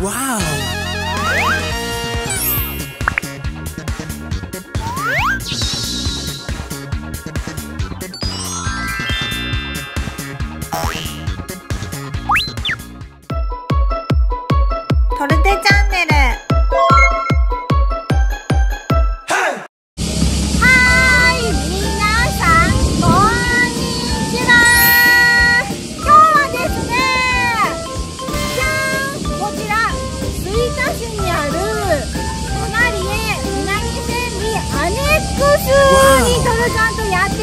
ト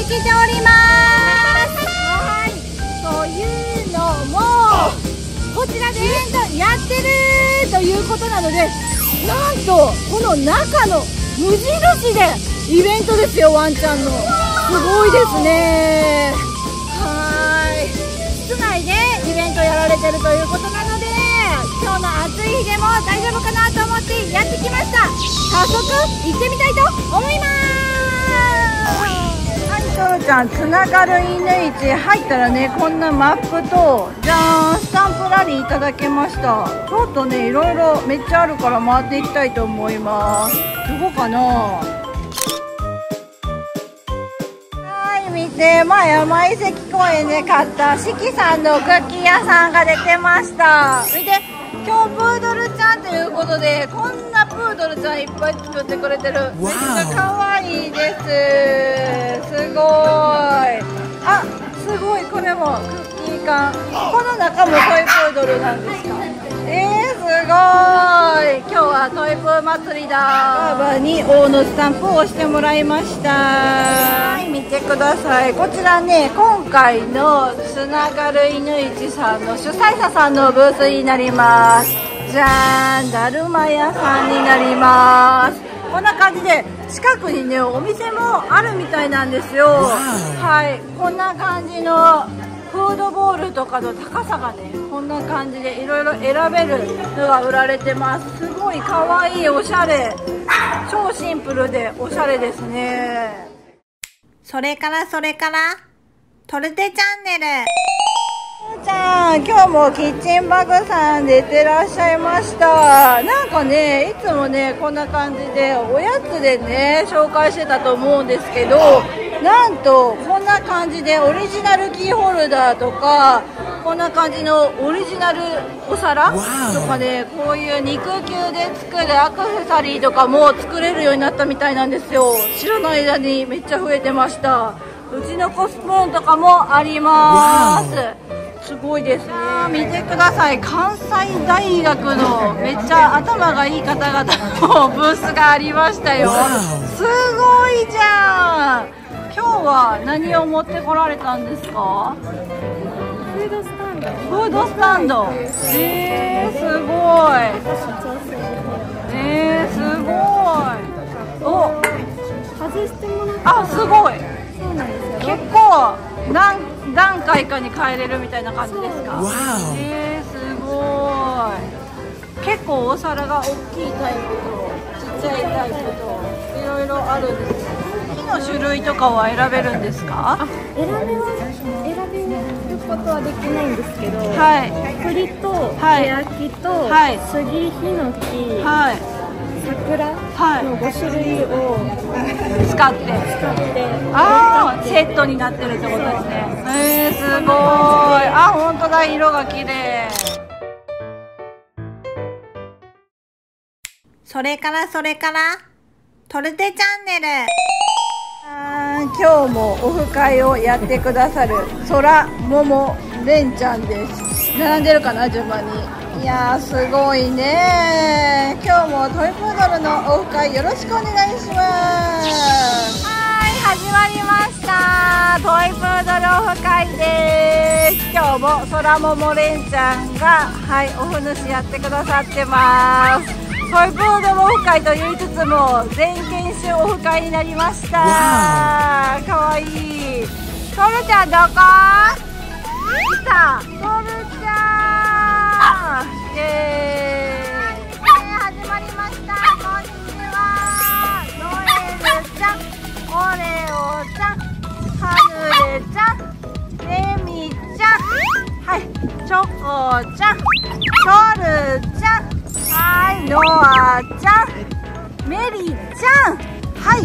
んとやっておりますはいというのもこちらでイベントやってるということなのでなんとこの中の無印でイベントですよワンちゃんの。すごいですね。はい。室内でイベントやられてるということなので今日の暑い日でも大丈夫かなと思ってやってきました。早速行ってみたいと思います。はい、トロちゃん、つながる犬市入ったらね、こんなマップと、じゃーん、スタンプラリーいただけました。ちょっとね、いろいろめっちゃあるから回っていきたいと思います。どこかなはい、見て、まあ、山遺跡公園で買った四季さんのクッキー屋さんが出てました。見て、今日プードルちゃんということで、こんなプードルちゃんいっぱい作ってくれてる。めっちゃ可愛いです。すごい。あ、すごい、これもクッキー缶。この中もトイプードルなんですか？えー、すごい。今日はトイプー祭りだ。バーバーに王のスタンプを押してもらいました。はい、見てください。こちらね、今回のつながる犬市さんの主催者さんのブースになります。じゃーん、だるま屋さんになります。こんな感じで近くにねお店もあるみたいなんですよ。はい、こんな感じのフードボールとかの高さがねこんな感じでいろいろ選べるのが売られてます。すごい可愛いおしゃれ、超シンプルでおしゃれですね。それからそれからトルテチャンネル。ちゃん、今日もキッチンバグさん出てらっしゃいました。なんかね、いつもね、こんな感じで、おやつでね、紹介してたと思うんですけど、なんと、こんな感じでオリジナルキーホルダーとか、こんな感じのオリジナルお皿？とかね、こういう肉球で作るアクセサリーとかも作れるようになったみたいなんですよ。知らない間にめっちゃ増えてました。うちのコスプーンとかもあります。すごいですね。見てください。関西大学のめっちゃ頭がいい方々のブースがありましたよ。すごいじゃん。今日は何を持ってこられたんですか？フードスタンド。えー、すごい。えー、すごい。お。外してもらって。あすごい。そうなんですよ。結構何段階かに変えれるみたいな感じですか？えー、すごい。結構お皿が大きいタイプとちっちゃいタイプといろいろあるんです木の種類とかは選べるんですか？選べは選べることはできないんですけど、はい。栗とはい。欅と、はい。杉ヒノキ、はい。桜はい。の5種類を使って。使って。ああセットになってるってことですね。えー、すごい。あ本当だ。色が綺麗。それからそれからトルテチャンネルあー今日もオフ会をやってくださる空ももれんちゃんです。並んでるかな順番に。いやーすごいね。今日もトイプードルのオフ会よろしくお願いします。はい始まりました。トイプードルオフ会です。今日も空ももれんちゃんがはいオフ主やってくださってます。トイプードルオフ会と言いつつも全研修オフ会になりました。かわいい。トルちゃんどこ？来た。トルちゃん。イエーイ、ね、始まりました。こんにちは。ノエルちゃん。オレオちゃん。カヌレちゃん。レミちゃん。はいチョコちゃん。ソルちゃんはいノアちゃん。メリちゃん。はい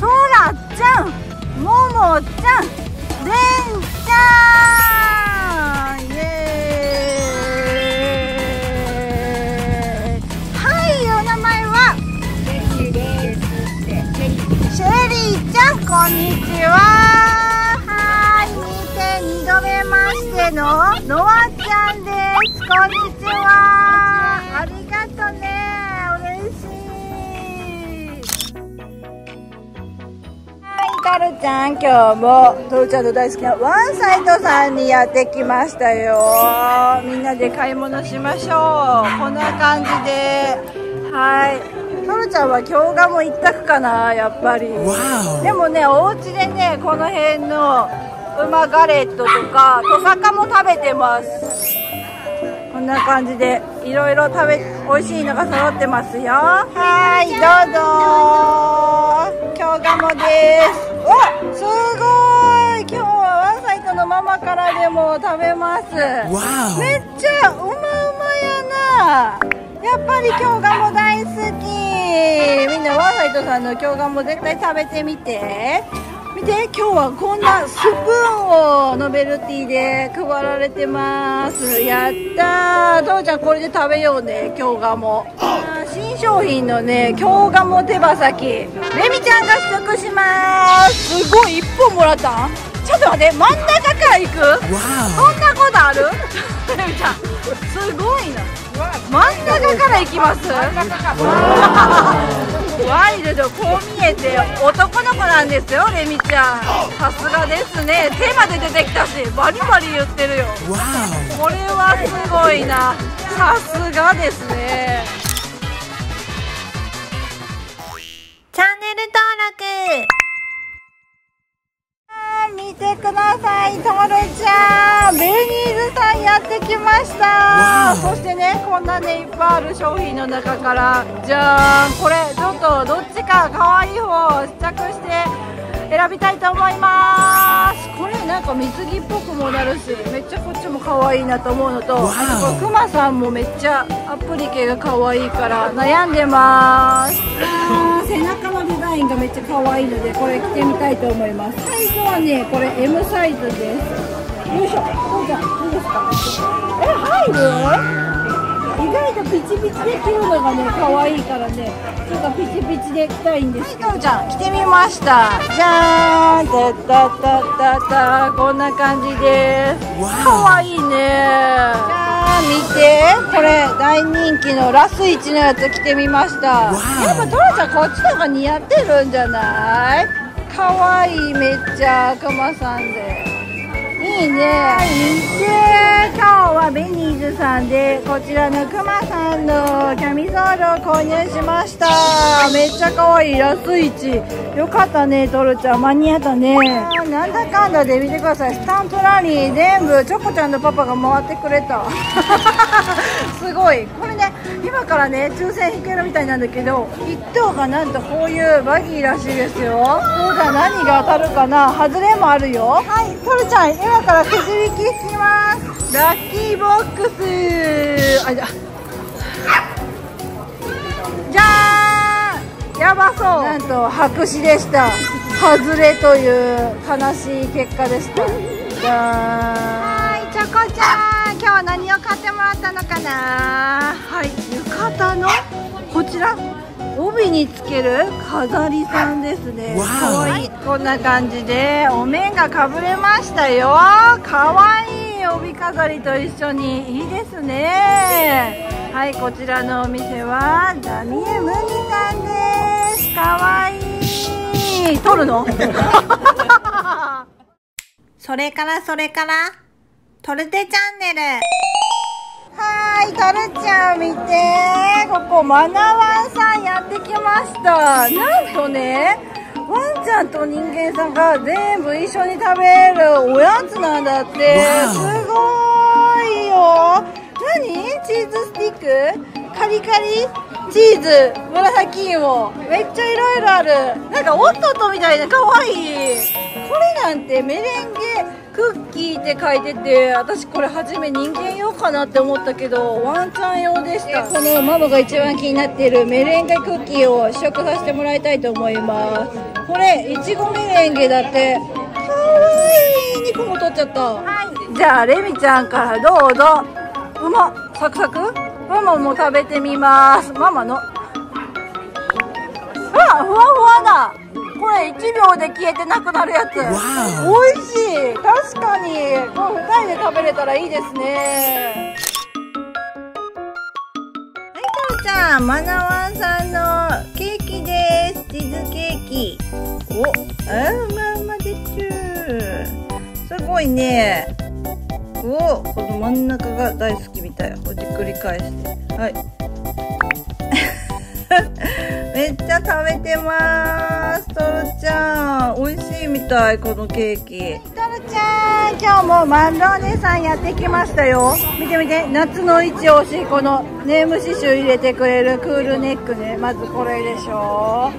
ソラちゃん。ももちゃん。レンちゃん。今日もトルちゃんの大好きなワンサイトさんにやってきましたよ。みんなで買い物しましょう。こんな感じで。はい。トルちゃんは京賀も一択かなやっぱり。でもねお家でねこの辺の馬ガレットとかトサカも食べてます。こんな感じでいろいろ食べ美味しいのが揃ってますよ。はいどうぞ。京賀もですわすごい。今日はワンサイトのママからでも食べます。めっちゃうまうまやな。やっぱり京賀も大好き。みんなワンサイトさんの京賀も絶対食べてみて。見て今日はこんなスプーンをノベルティで配られてます。やったー。父ちゃんこれで食べようね京賀もあー新商品のね京賀も手羽先。レミちゃんが試食します。すごい1本もらった？んちょっと待って真ん中から行く？そんなことある？レミちゃんすごいな。真ん中から行きます？ワイルドこう見えて男の子なんですよレミちゃん。さすがですね。手まで出てきたしバリバリ言ってるよ。これはすごいな。さすがですねチャンネル登録。見てください、トルちゃん、ベニーズさんやってきました。そしてね、こんなね、いっぱいある商品の中から、じゃーん、これ、ちょっとどっちか可愛い方を試着して選びたいと思います。これなんか水着っぽくもなるし、めっちゃこっちも可愛いなと思うのと、あ。とクマさんもめっちゃアプリ系が可愛いから悩んでます。あー背中のデザインがめっちゃ可愛いのでこれ着てみたいと思います。サイズはねこれ M サイズです。よいしょどうぞいいですか？え入る？意外とピチピチで着るのがね可愛いからね。ちょっとピチピチで着たいんですけど。ちゃん着てみました。じゃーん。たったったったった。こんな感じです。可愛いね。じゃあ見て。これ大人気のラス1のやつ着てみました。やっぱトラちゃんこっちの方が似合ってるんじゃない？可愛いめっちゃクマさんで。いいね見て今日はベニーズさんでこちらのクマさんのキャミソールを購入しました。めっちゃ可愛いラス1よかったねトルちゃん。間に合ったね。なんだかんだで見てください。スタンプラリー全部チョコちゃんのパパが回ってくれた。すごい。これね今からね抽選引けるみたいなんだけど1等がなんとこういうバギーらしいですよ。そうだ何が当たるかな。外れもあるよ。はい。トルちゃん今からくじ引きします。ラッキーボックス。あじゃじゃーん。やばそう。なんと白紙でした。外れという悲しい結果でした。じゃーん。はいチョコちゃん。今日は何を買ってもらったのかな。はい浴衣のこちら帯につける飾りさんですね。かわいい。こんな感じでお面がかぶれましたよ。かわいい帯飾りと一緒に。いいですね。はいこちらのお店はダミエムニさんです。かわい。い撮るの？それからそれからトルテチャンネルはーい、タルちゃん見て。ここマナワンさんやってきました。なんとねワンちゃんと人間さんが全部一緒に食べるおやつなんだって。すごいよ。何？チーズスティック？カリカリ？チーズ。紫芋。めっちゃいろいろある。なんかおっとっとみたいな可愛い。これなんてメレンゲクッキーって書いてて私これ初め人間用かなって思ったけどワンちゃん用でした。このママが一番気になっているメレンゲクッキーを試食させてもらいたいと思います。これいちごメレンゲだって。かわいい。2個も取っちゃった。はい。じゃあレミちゃんからどうぞ。うまサクサク？ママも食べてみます。ママの？あふわふわだこれ1秒で消えてなくなるやつ。美味しい。確かに。これ2人で食べれたらいいですね。はいとるちゃんマナワンさんのケーキです。チーズケーキ。おあうまうまでちゅすごいね。おこの真ん中が大好きみたい。ほじくり返して。はい。めっちゃ食べてますちゃん美味しいみたいこのケーキ。トルちゃん今日もマンローネさんやってきましたよ。見て見て夏の一押しこのネーム刺繍入れてくれるクールネックね。まずこれでしょ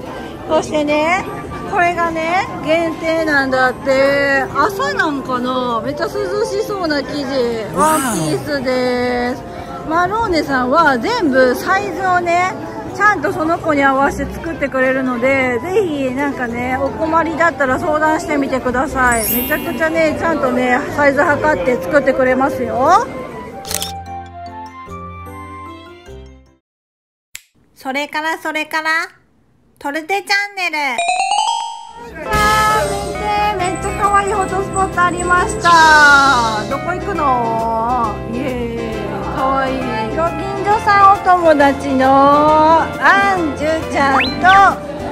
そしてねこれがね限定なんだって。朝なんかな。めっちゃ涼しそうな生地。ワンピースです。マローネさんは全部サイズをねちゃんとその子に合わせて作ってくれるのでぜひなんかねお困りだったら相談してみてください。めちゃくちゃねちゃんとねサイズ測って作ってくれますよ。それからそれからトルテチャンネル。わー見てめっちゃ可愛いフォトスポットありました。どこ行くの？さんお友達のアンジュちゃんと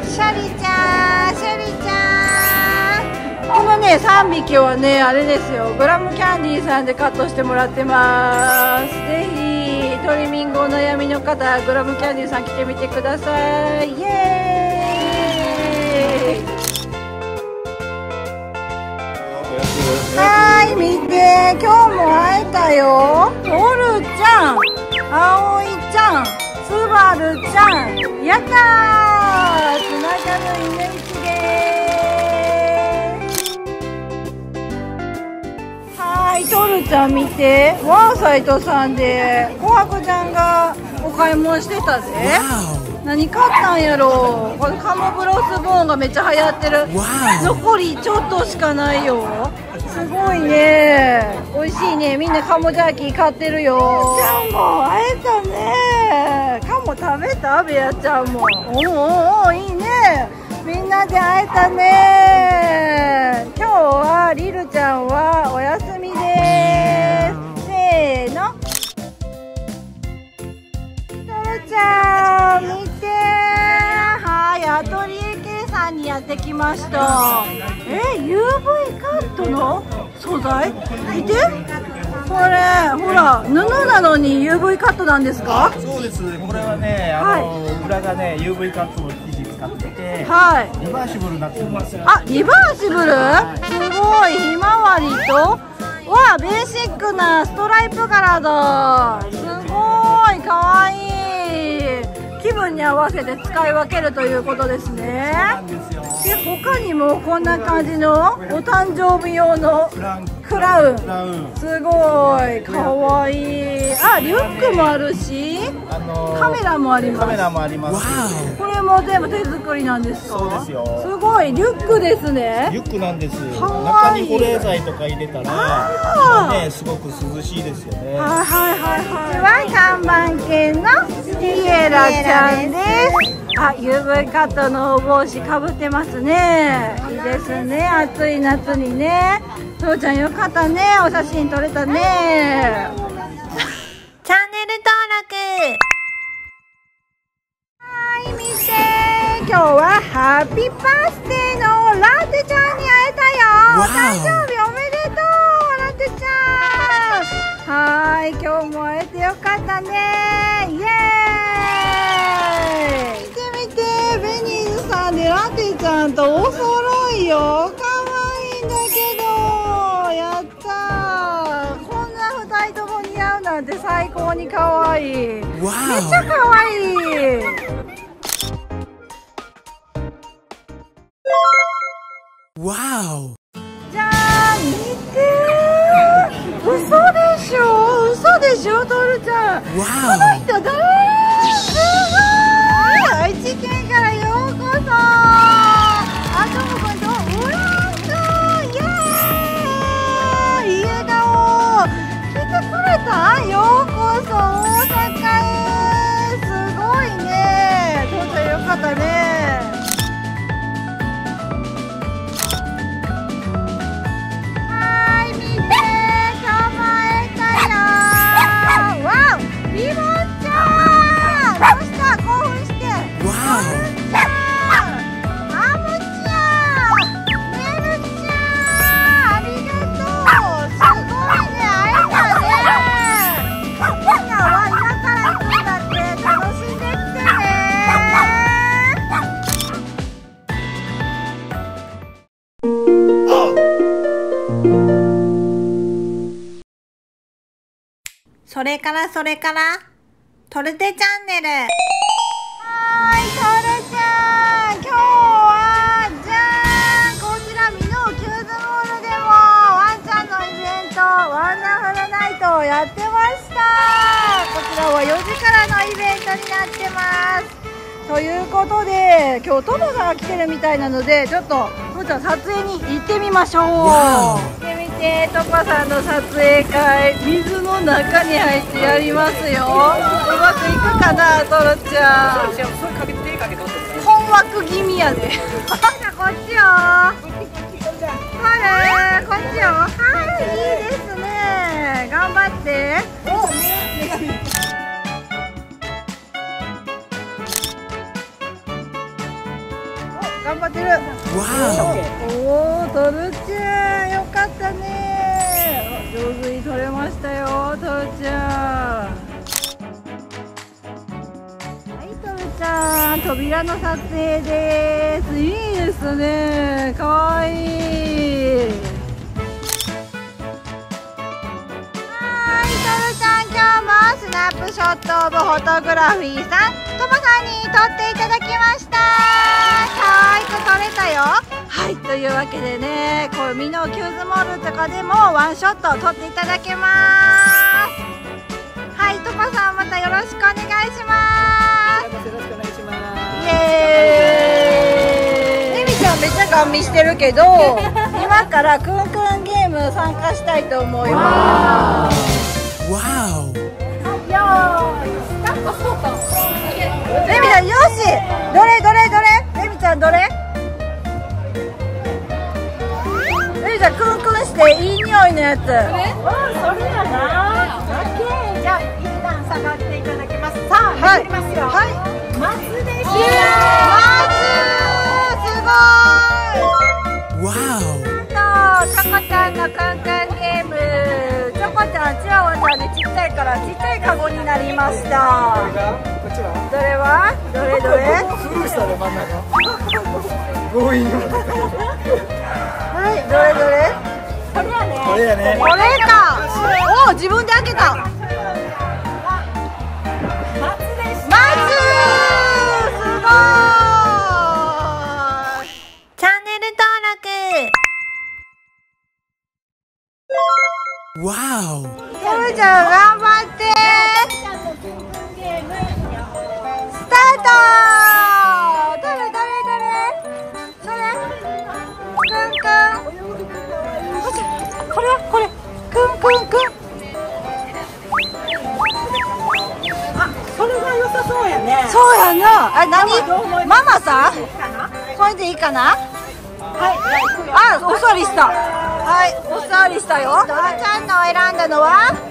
シャリちゃんシャリちゃん。このね3匹はねあれですよ。グラムキャンディーさんでカットしてもらってます。ぜひトリミングお悩みの方グラムキャンディーさん来てみてください。イエーイ。はい見て。今日も会えたよ。トルちゃんあおいちゃんスバルちゃんやったーつながるイメージですはいトルちゃん見て。ワーサイトさんで。琥珀ちゃんがお買い物してたぜ。何買ったんやろこのカモブロスボーンがめっちゃ流行ってる。残りちょっとしかないよすごいね。美味しいね。みんなカモジャーキー買ってるよ。ちゃんも会えたね。カモ食べた？ベアちゃんも。おおおいいね。みんなで会えたね。今日はリルちゃんはお休みです。せーの。トルちゃん見てはいアトリエ系さんにやってきました。え UV カットの？素材？見て。これほら布なのに UV カットなんですか？そうです。これはねあの、裏がね UV カットの生地使っててはい。リバーシブルになってます。あリバーシブル？すごい。ひまわりと？わベーシックなストライプ柄だ。すごい。かわいい気分に合わせて使い分けるということですね。で他にもこんな感じのお誕生日用のクラウン。すごい。かわいいあリュックもあるしあのカメラもありますカメラもありますこれも全部手作りなんですか？そうですよすごいリュックですねリュックなんです中に保冷剤とか入れたらねすごく涼しいですよねはいはいはいはい。は看板犬のティエラちゃんです。あ、UV カットのお帽子かぶってますね。いいですね。暑い夏にね。父ちゃんよかったね。お写真撮れたね。チャンネル登録。はい、見て。今日はハッピーバースデーのラテちゃんに会えたよ。お誕生日おめでとう、ラテちゃん。はい、今日も会えてよかったね。にかわいい。めっちゃかわいれからそれからトルテチャンネル。はーいトルちゃん今日はじゃーんこちらみのおキューズモールでもワンちゃんのイベントわんだふる Night をやってました。こちらは4時からのイベントになってます。ということで今日トモさんが来てるみたいなのでちょっとトモちゃん撮影に行ってみましょう見てみてトモさんの撮影会水の中に入ってやりますよ。うまくいくかなトロちゃん。困惑気味やで。こっちよ。ほらこっちよ。はいいいですね。頑張って。お頑張ってる。おおトルちゃんよかったね上手に撮れましたよトルちゃんはいトルちゃん扉の撮影ですいいですねかわいいはいトルちゃん今日もスナップショットオブフォトグラフィーさんトモさんに撮っていただきました。可愛く撮れたよ。はい。というわけでねこうミノーキューズモールとかでもワンショット撮っていただけます。はいトモさんまたよろしくお願いします。よろしくお願いします。イエーイ。エミちゃんめっちゃガン見してるけど 今からクンクンゲーム参加したいと思いますレミちゃんよし！どれどれどれ？レミちゃんどれ？レミちゃんクンクンしていい匂いのやつ。それやな。オッケー。じゃあ一旦下がっていただきます。さあ、はい。めくりますよ。はい。松でしマジすごい！とチョコちゃんのクンクんチワワちっちゃいからちっちゃいカゴになりました。どれは？どれどれ？スルーしたね真ん中強引はいどれどれこ？れやね。こ？れやねこ？れかお自分で開けた松です。すごいチャンネル登録トムちゃん頑張って。スタート。どれどれどれ？それ？くんくんこれこれくん。くんくん。それが良さそうやね。そうやな。あ何？ママさん？これでいいかな？はい。あお座りした。はい。お座りしたよ。ドラちゃんの選んだのは？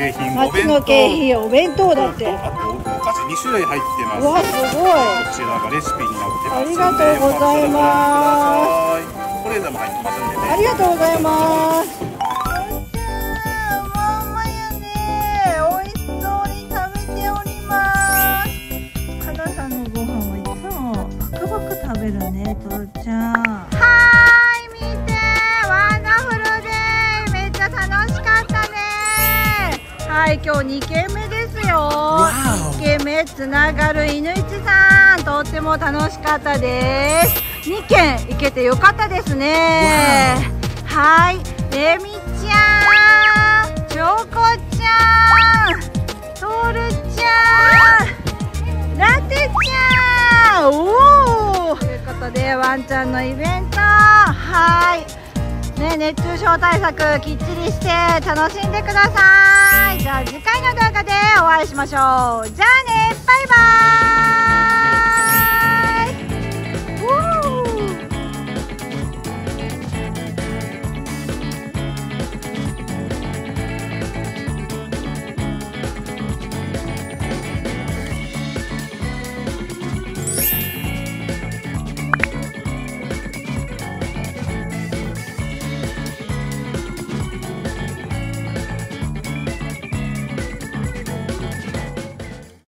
景品んお弁当町の景品お弁当。だってあとお菓子2種類入ってます。うわすごい。こちらがレシピになってます。ありがとうございますす。これでも入ってますんでね。ありがとうございます。今日2軒目ですよ。よ2軒目つながる犬市さんとっても楽しかったです。2軒行けてよかったですね。はいレミちゃんチョコちゃんトルちゃんラテちゃんおおということでワンちゃんのイベント。はいね、熱中症対策きっちりして楽しんでください。じゃあ次回の動画でお会いしましょう。じゃあねバイバーイ。